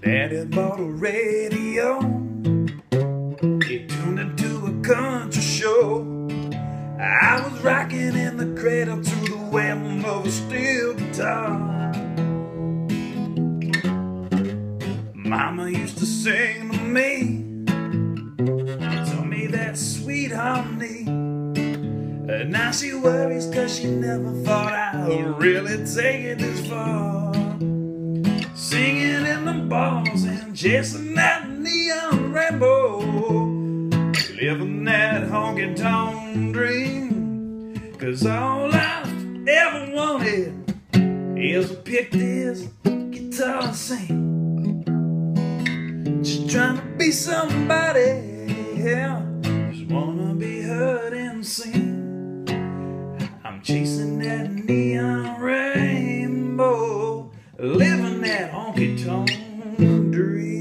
Daddy bought a radio. He tuned into a country show. I was rocking in the cradle to the whim of a steel guitar. Mama used to sing to me, tell me that sweet. And now she worries cause she never thought I would really take it this far. Singing in the bars and chasing that neon rainbow. Living that honky tonk dream. Cause all I ever wanted is to pick this guitar and sing. Just trying to be somebody, yeah. Just wanna be heard and seen. Chasing that neon rainbow, living that honky tonk dream.